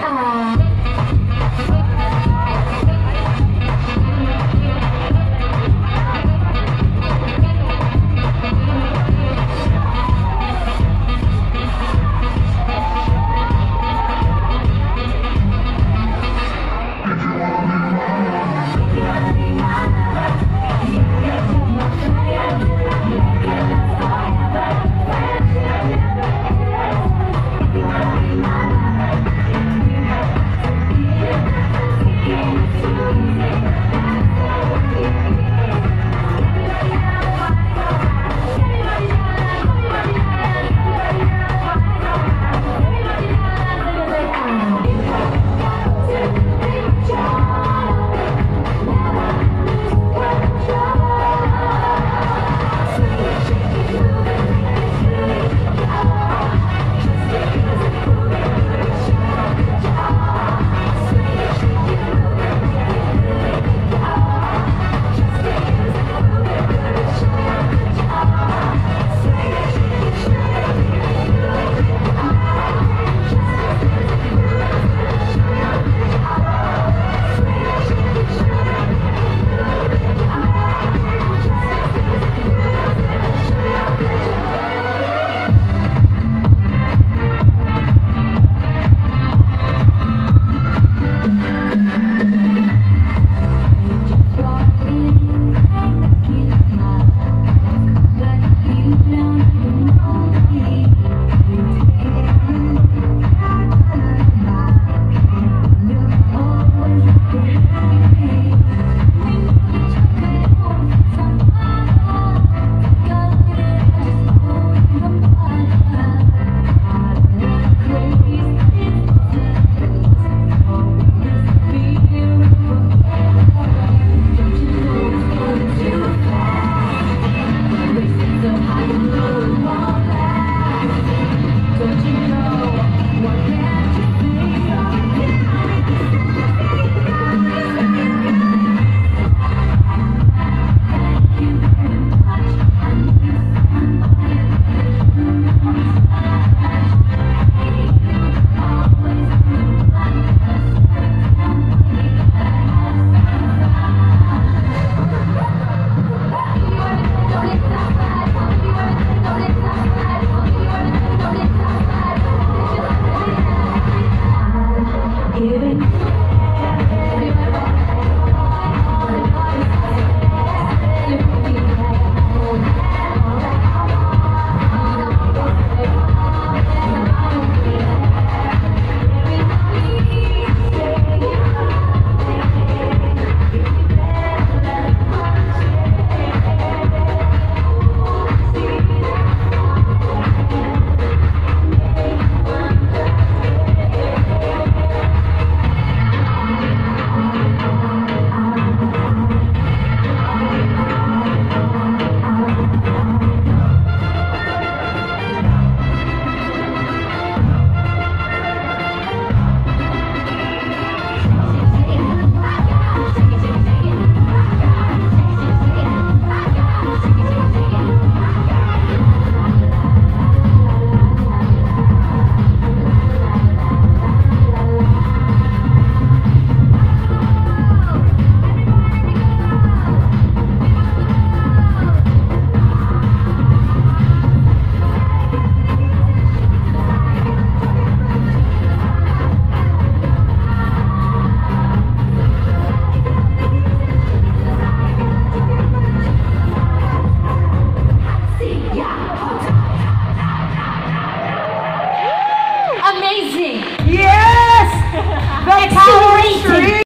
sé